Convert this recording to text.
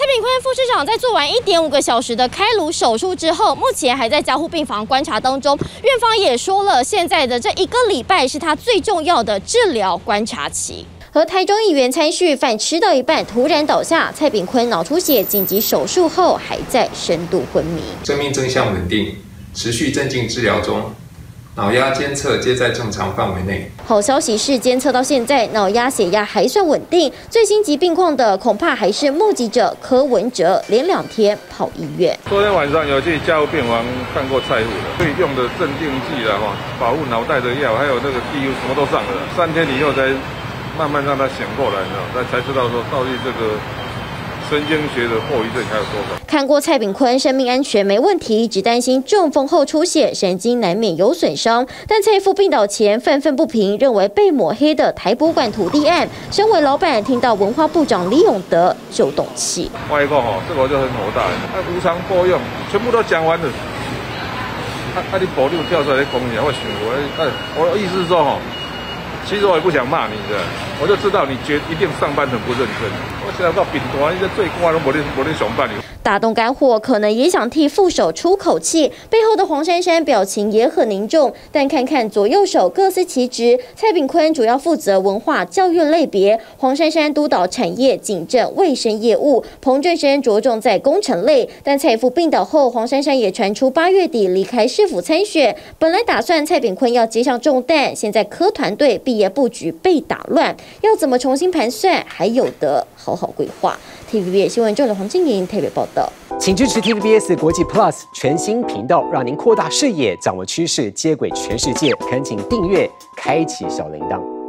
蔡炳坤副市长在做完一点五个小时的开颅手术之后，目前还在加护病房观察当中。院方也说了，现在的这一个礼拜是他最重要的治疗观察期。和台中议员参叙饭吃到一半突然倒下，蔡炳坤脑出血，紧急手术后还在深度昏迷，生命真相稳定，持续镇静治疗中。脑压监测皆在正常范围内。好消息是，监测到现在脑压、血压还算稳定。最新疾病况的恐怕还是目击者柯文哲，连两天跑医院。昨天晚上有去加护病房看过蔡护的，所以用的镇定剂了哈，保护脑袋的药，还有那个 D U 什么都上了。三天以后才慢慢让他醒过来，你知道，才才知道说到底这个。神经学的后遗症还有多少？看过蔡炳坤，生命安全没问题，只担心中风后出血，神经难免有损伤。但蔡副病倒前愤愤不平，认为被抹黑的台博馆土地案。身为老板，听到文化部长李永德就动气。外公哈，这个就很火大，他无偿拨用，全部都讲完了。他他的保六跳出来讲你，我想我，哎，我的意思是说哈。其实我也不想骂你的，我就知道你绝一定上班很不认真。我现在到丙团，一个最高的我的我的上班你。大动肝火，可能也想替副手出口气。背后的黄珊珊表情也很凝重，但看看左右手各司其职。蔡炳坤主要负责文化教育类别，黄珊珊督导产业、警政、卫生业务，彭振生着重在工程类。但蔡父病倒后，黄珊珊也传出八月底离开市府参选。本来打算蔡炳坤要接上重担，现在科团队毕业布局被打乱，要怎么重新盘算，还有的好好规划。TVB 新闻周的黄静莹特别报道，请支持 TVBS 国际 Plus 全新频道，让您扩大视野，掌握趋势，接轨全世界。恳请订阅，开启小铃铛。